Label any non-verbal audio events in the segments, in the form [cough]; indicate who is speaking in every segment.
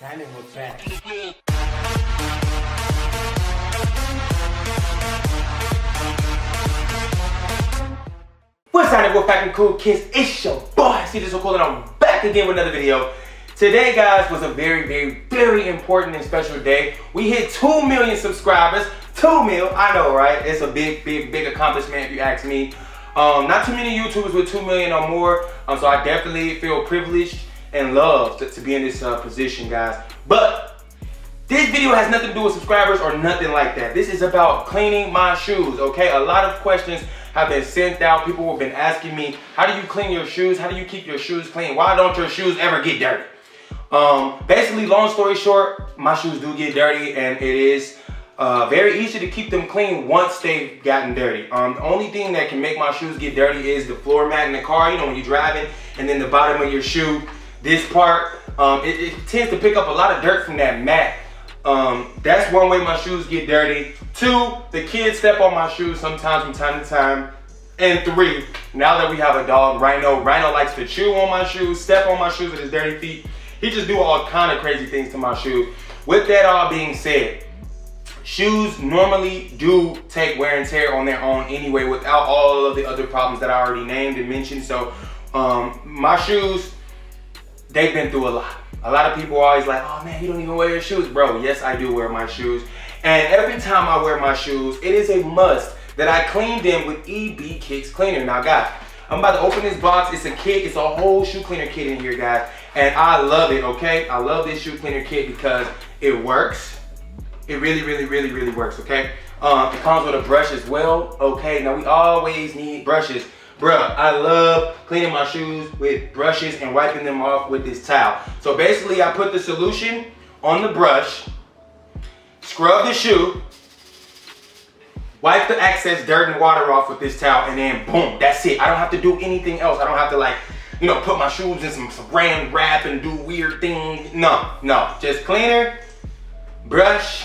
Speaker 1: Diamond was. What's happening, Wolfpack and Cool Kids? It's your boy, CJ So Cool, and I'm back again with another video. Today, guys, was a very, very, very important and special day. We hit 2 million subscribers. 2 mil, I know, right? It's a big, big, big accomplishment if you ask me. Um, not too many YouTubers with 2 million or more, um, so I definitely feel privileged and love to, to be in this uh, position, guys. But this video has nothing to do with subscribers or nothing like that. This is about cleaning my shoes, okay? A lot of questions have been sent out. People have been asking me, how do you clean your shoes? How do you keep your shoes clean? Why don't your shoes ever get dirty? Um, basically, long story short, my shoes do get dirty and it is uh, very easy to keep them clean once they've gotten dirty. Um, the only thing that can make my shoes get dirty is the floor mat in the car, you know, when you're driving, and then the bottom of your shoe, this part, um, it, it, tends to pick up a lot of dirt from that mat. Um, that's one way my shoes get dirty. Two, the kids step on my shoes sometimes from time to time. And three, now that we have a dog, Rhino, Rhino likes to chew on my shoes, step on my shoes with his dirty feet. He just do all kind of crazy things to my shoes. With that all being said, shoes normally do take wear and tear on their own anyway without all of the other problems that I already named and mentioned. So um, my shoes, they've been through a lot. A lot of people are always like, oh man, you don't even wear your shoes. Bro, yes, I do wear my shoes. And every time I wear my shoes, it is a must that I clean them with EB Kicks Cleaner. Now guys, I'm about to open this box. It's a kit. It's a whole shoe cleaner kit in here, guys. And I love it, okay? I love this shoe cleaner kit because it works it really, really, really, really works, okay? Um, it comes with a brush as well, okay? Now, we always need brushes. Bruh, I love cleaning my shoes with brushes and wiping them off with this towel. So basically, I put the solution on the brush, scrub the shoe, wipe the excess dirt and water off with this towel, and then boom, that's it. I don't have to do anything else. I don't have to like, you know, put my shoes in some saran wrap and do weird things. No, no, just cleaner, brush,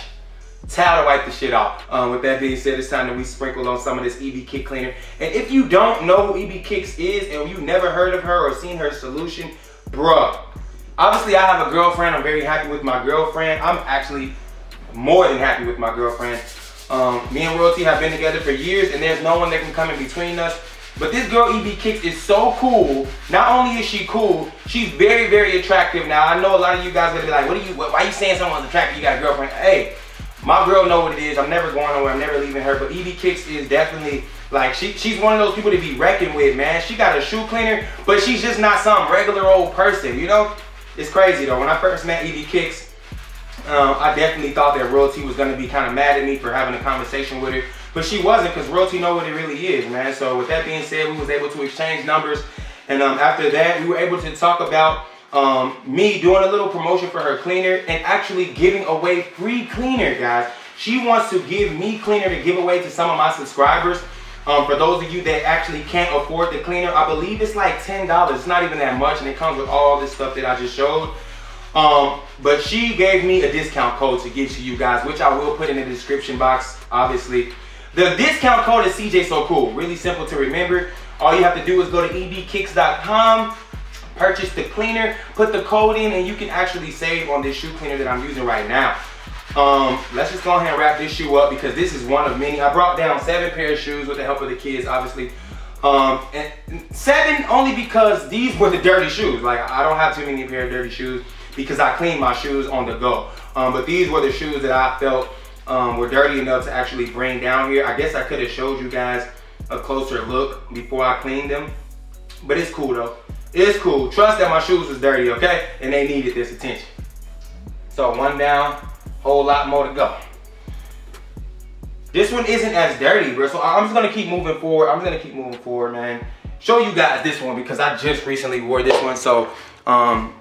Speaker 1: towel to wipe the shit off. Um, with that being said, it's time that we sprinkle on some of this EB Kick Cleaner. And if you don't know who EB Kicks is and you never heard of her or seen her solution, bruh. Obviously, I have a girlfriend. I'm very happy with my girlfriend. I'm actually more than happy with my girlfriend. Um, me and Royalty have been together for years and there's no one that can come in between us. But this girl, EB Kicks, is so cool. Not only is she cool, she's very, very attractive. Now, I know a lot of you guys are gonna be like, what are you, why are you saying someone's attractive? You got a girlfriend. Hey, my girl know what it is. I'm never going nowhere. I'm never leaving her. But EB Kicks is definitely like she she's one of those people to be reckoned with, man. She got a shoe cleaner, but she's just not some regular old person, you know? It's crazy though. When I first met EB Kicks, um, I definitely thought that Royalty was gonna be kind of mad at me for having a conversation with her. But she wasn't because Royalty know what it really is, man. So with that being said, we was able to exchange numbers. And um, after that, we were able to talk about um, me doing a little promotion for her cleaner and actually giving away free cleaner, guys. She wants to give me cleaner to give away to some of my subscribers. Um, for those of you that actually can't afford the cleaner, I believe it's like $10. It's not even that much and it comes with all this stuff that I just showed. Um, but she gave me a discount code to give to you guys, which I will put in the description box, obviously. The discount code is CJ So Cool. Really simple to remember. All you have to do is go to ebkicks.com purchase the cleaner, put the code in, and you can actually save on this shoe cleaner that I'm using right now. Um, let's just go ahead and wrap this shoe up because this is one of many. I brought down seven pair of shoes with the help of the kids, obviously. Um, and seven only because these were the dirty shoes. Like I don't have too many pair of dirty shoes because I clean my shoes on the go. Um, but these were the shoes that I felt um, were dirty enough to actually bring down here. I guess I could have showed you guys a closer look before I cleaned them. But it's cool though. It's cool. Trust that my shoes was dirty, okay? And they needed this attention. So one down, whole lot more to go. This one isn't as dirty, bro. So I'm just gonna keep moving forward. I'm just gonna keep moving forward, man. Show you guys this one because I just recently wore this one. So um,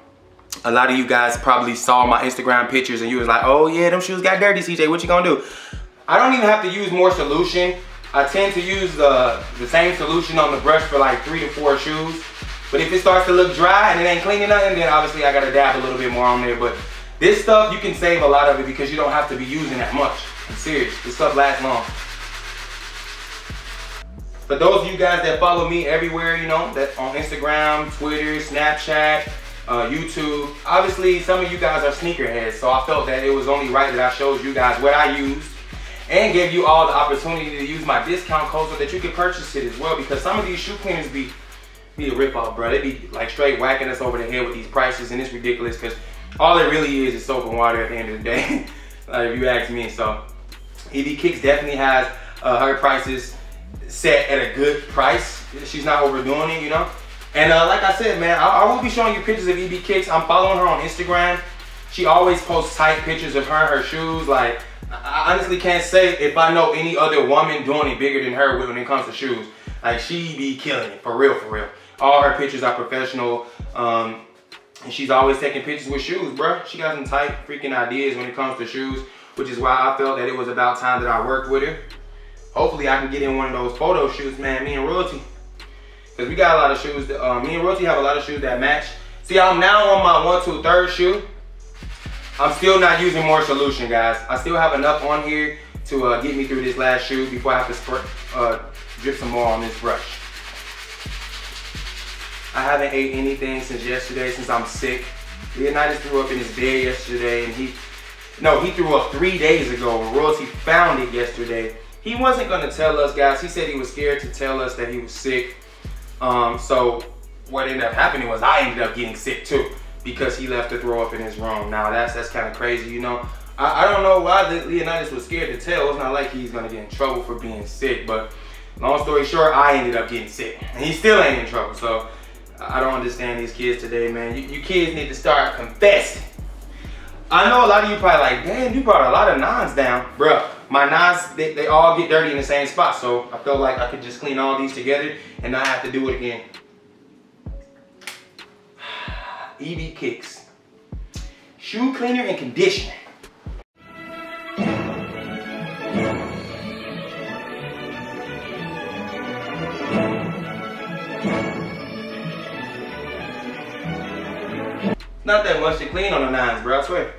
Speaker 1: a lot of you guys probably saw my Instagram pictures and you was like, oh yeah, them shoes got dirty, CJ. What you gonna do? I don't even have to use more solution. I tend to use the, the same solution on the brush for like three to four shoes. But if it starts to look dry and it ain't cleaning nothing, then obviously I gotta dab a little bit more on there. But this stuff, you can save a lot of it because you don't have to be using that much. I'm serious, this stuff lasts long. For those of you guys that follow me everywhere, you know, that on Instagram, Twitter, Snapchat, uh, YouTube. Obviously, some of you guys are sneakerheads, so I felt that it was only right that I showed you guys what I used and gave you all the opportunity to use my discount code so that you can purchase it as well because some of these shoe cleaners be be a ripoff, bro. They be like straight whacking us over the head with these prices and it's ridiculous because all it really is is soap and water at the end of the day, [laughs] like if you ask me. So EB Kicks definitely has uh, her prices set at a good price. She's not overdoing it, you know? And uh, like I said, man, I, I, will be showing you pictures of EB Kicks. I'm following her on Instagram. She always posts tight pictures of her and her shoes. Like, I honestly can't say if I know any other woman doing it bigger than her when it comes to shoes. Like, she be killing it, for real, for real. All her pictures are professional. Um, and she's always taking pictures with shoes, bro. She got some tight freaking ideas when it comes to shoes, which is why I felt that it was about time that I worked with her. Hopefully I can get in one of those photo shoots, man, me and Royalty. Because we got a lot of shoes, that, uh, me and Royalty have a lot of shoes that match. See, I'm now on my one, two, third shoe. I'm still not using more solution, guys. I still have enough on here to uh, get me through this last shoe before I have to uh, drip some more on this brush. I haven't ate anything since yesterday, since I'm sick. Leonidas threw up in his bed yesterday, and he, no, he threw up three days ago. Royalty found it yesterday. He wasn't gonna tell us, guys. He said he was scared to tell us that he was sick. Um, so what ended up happening was I ended up getting sick too because he left to throw up in his room. Now that's that's kind of crazy, you know. I, I don't know why Leonidas was scared to tell. It's not like he's gonna get in trouble for being sick, but long story short, I ended up getting sick, and he still ain't in trouble. So I don't understand these kids today, man. You, you kids need to start confessing. I know a lot of you probably like, damn, you brought a lot of nines down, bruh. My nines, they, they all get dirty in the same spot, so I felt like I could just clean all these together and not have to do it again. EB Kicks. Shoe cleaner and conditioner. Not that much to clean on the nines, bro, I swear.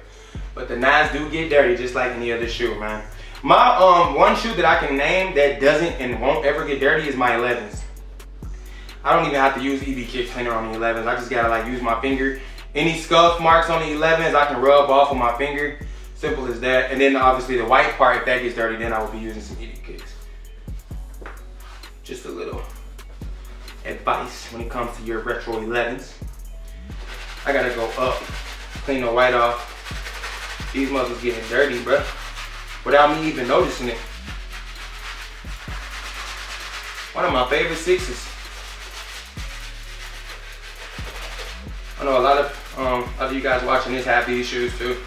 Speaker 1: But the nines do get dirty just like any other shoe, man. My um one shoe that I can name that doesn't and won't ever get dirty is my 11s. I don't even have to use EB Kick Cleaner on the 11s. I just gotta like use my finger. Any scuff marks on the 11s, I can rub off with my finger. Simple as that. And then obviously the white part, if that gets dirty, then I will be using some EB Kicks. Just a little advice when it comes to your retro 11s. I gotta go up, clean the white off. These muscles getting dirty, bruh. Without me even noticing it. One of my favorite sixes. I know a lot of um, of you guys watching this have these shoes too.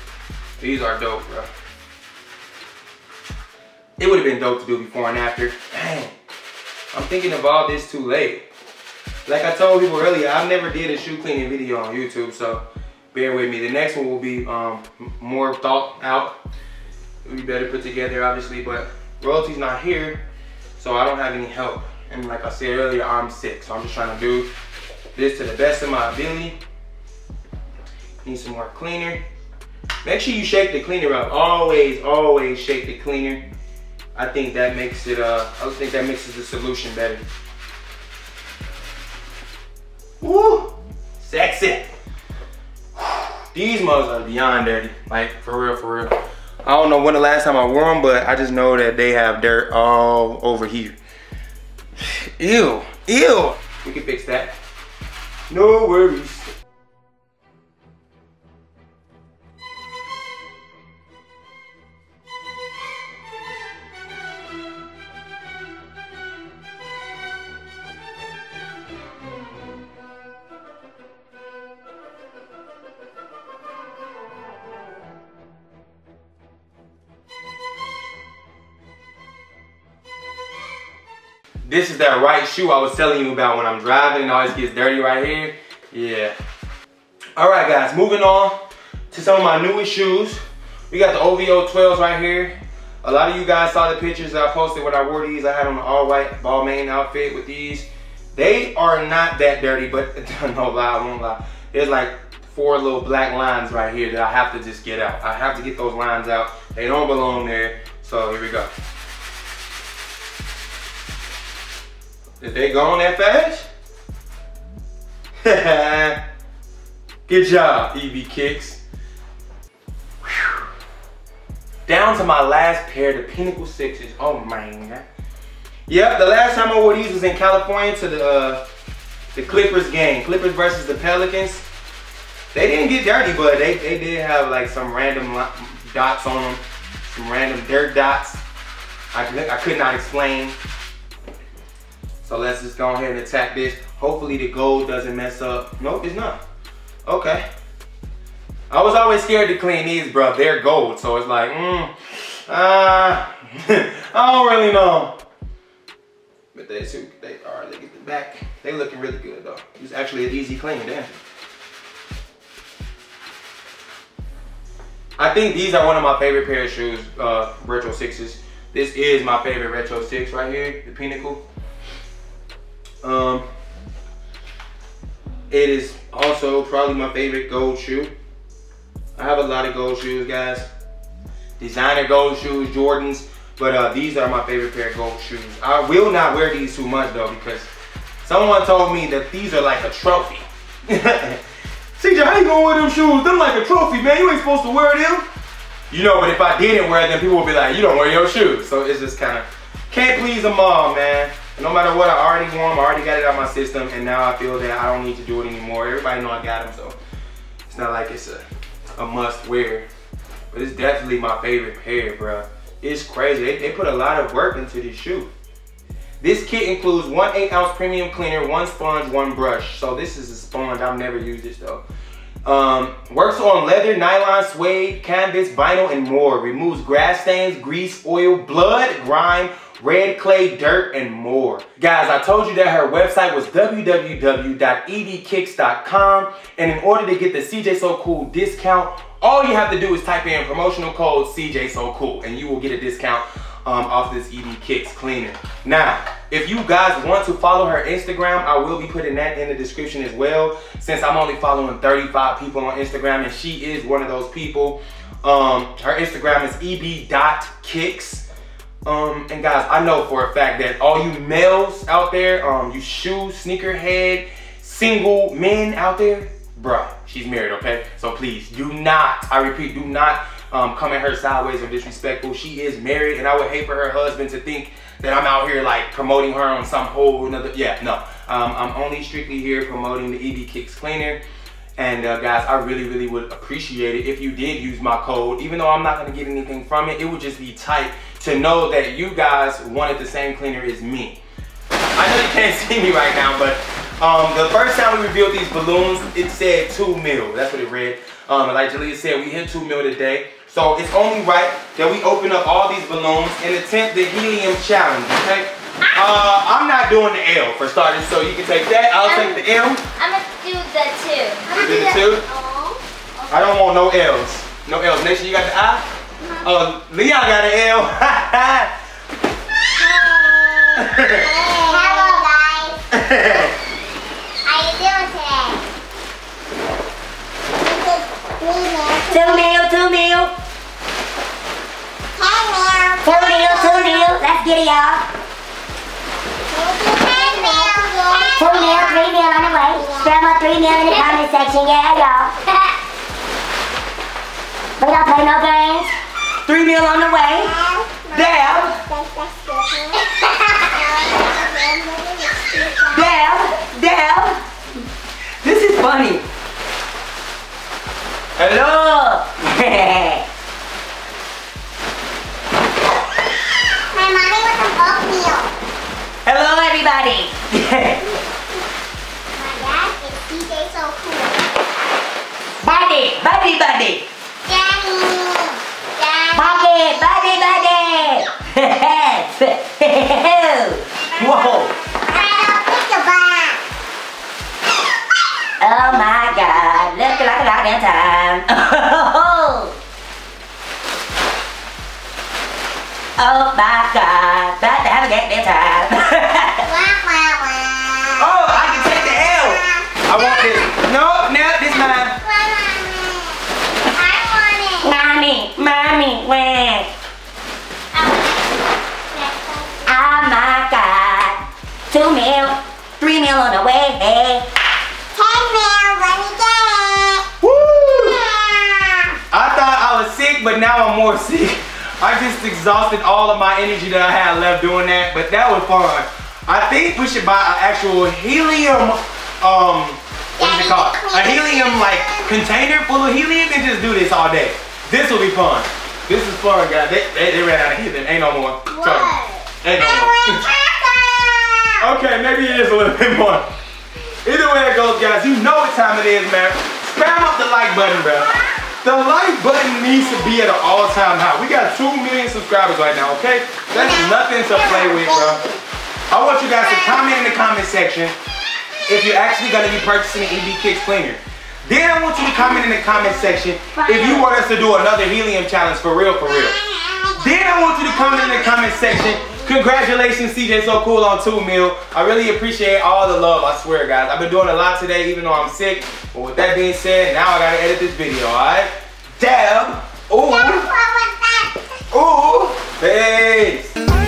Speaker 1: These are dope, bro. It would have been dope to do before and after. Dang. I'm thinking of all this too late. Like I told people earlier, I've never did a shoe cleaning video on YouTube, so bear with me. The next one will be um, more thought out. It'll be better put together, obviously, but royalty's not here, so I don't have any help. And like I said earlier, I'm sick, so I'm just trying to do this to the best of my ability. Need some more cleaner. Make sure you shake the cleaner up. Always, always shake the cleaner. I think that makes it, uh, I think that makes the solution better. Woo! Sexy. These mugs are beyond dirty. Like, for real, for real. I don't know when the last time I wore them, but I just know that they have dirt all over here. Ew, ew. We can fix that. No worries. This is that right shoe I was telling you about when I'm driving. It always gets dirty right here. Yeah. All right, guys, moving on to some of my newest shoes. We got the OVO 12s right here. A lot of you guys saw the pictures that I posted when I wore these. I had on an all-white Balmain outfit with these. They are not that dirty, but [laughs] no lie, I won't lie. There's like four little black lines right here that I have to just get out. I have to get those lines out. They don't belong there. So here we go. Did they go on that fast? [laughs] Good job, EB Kicks. Whew. Down to my last pair, the Pinnacle Sixes. Oh man. Yep, the last time I wore these was in California to the uh, the Clippers game. Clippers versus the Pelicans. They didn't get dirty, but they, they did have like some random dots on them. Some random dirt dots. I, I could not explain. So let's just go ahead and attack this. Hopefully the gold doesn't mess up. Nope, it's not. Okay. I was always scared to clean these, bro. They're gold, so it's like, mm, uh, [laughs] I don't really know. But they too, they are, they get the back. They looking really good though. It's actually an easy clean, damn. I think these are one of my favorite pair of shoes, uh, Retro 6s. This is my favorite Retro 6 right here, the Pinnacle. Um, it is also probably my favorite gold shoe. I have a lot of gold shoes, guys. Designer gold shoes, Jordans. But uh, these are my favorite pair of gold shoes. I will not wear these too much though because someone told me that these are like a trophy. [laughs] CJ, how you gonna wear them shoes? Them like a trophy, man. You ain't supposed to wear them. You know, but if I didn't wear them, people would be like, you don't wear your shoes. So it's just kind of, can't please them all, man. No matter what, I already wore them, I already got it out my system, and now I feel that I don't need to do it anymore. Everybody know I got them, so it's not like it's a, a must wear. But it's definitely my favorite pair, bro. It's crazy. They, they put a lot of work into this shoe. This kit includes one 8 ounce premium cleaner, one sponge, one brush. So this is a sponge. I've never used this though. Um, works on leather, nylon, suede, canvas, vinyl, and more. Removes grass stains, grease, oil, blood, grime, red clay, dirt, and more. Guys, I told you that her website was www.ebkicks.com And in order to get the CJ So Cool discount, all you have to do is type in promotional code CJ So Cool and you will get a discount um, off this EB Kicks cleaner. Now, if you guys want to follow her Instagram, I will be putting that in the description as well. Since I'm only following 35 people on Instagram and she is one of those people. Um, her Instagram is eb.kicks. Um, and guys, I know for a fact that all you males out there, um, you shoe, sneakerhead, single men out there, bruh, she's married, okay? So please, do not, I repeat, do not um, come at her sideways or disrespectful. She is married, and I would hate for her husband to think that I'm out here like promoting her on some whole another. Yeah, no. Um, I'm only strictly here promoting the EB Kicks Cleaner. And uh, guys, I really, really would appreciate it if you did use my code. Even though I'm not gonna get anything from it, it would just be tight to know that you guys wanted the same cleaner as me. I know you can't see me right now, but um, the first time we revealed these balloons, it said two mil. That's what it read. Um, like Jalea said, we hit two mil today. So it's only right that we open up all these balloons and attempt the helium challenge, okay? Uh, I'm not doing the L for starters, so you can take that. I'll take the M.
Speaker 2: I'm gonna do the two. I'm
Speaker 1: gonna do, the two? Oh, okay. I don't want no L's. No L's. Nation, you got the I? Oh, uh, Leon got an L. [laughs]
Speaker 2: Hello, guys. [laughs] How you doing today? Two meal, two meal. Two meal, two meal. Let's get it, y'all. Two meal, three meal on the way. Spell my three meal in the comment section, yeah, y'all. [laughs] We don't play no
Speaker 1: Two mil, three mil on the way.
Speaker 2: Ten mil, let me get it. Woo! Yeah.
Speaker 1: I thought I was sick, but now I'm more [laughs] sick. I just exhausted all of my energy that I had left doing that, but that was fun. I think we should buy an actual helium, um, what is it called? A helium, like, container full of helium and just do this all day. This will be fun. This is fun, guys. They, they, they ran out of helium. Ain't no more. What? Ain't no more. [laughs] okay, maybe it is a little [laughs] bit more. Either way it goes, guys, you know what time it is, man. Spam up the like button, bro. The like button needs to be at an all-time high. We got 2 million subscribers right now, okay? That's nothing to play with, bro. I want you guys to comment in the comment section if you're actually gonna be purchasing an EB Kicks cleaner. Then I want you to comment in the comment section if you want us to do another helium challenge for real, for real. Then I want you to comment in the comment section. Congratulations, CJ So Cool on 2 mil. I really appreciate all the love, I swear, guys. I've been doing a lot today, even though I'm sick. But with that being said, now I gotta edit this video, alright? Dab. Ooh. Ooh. Peace.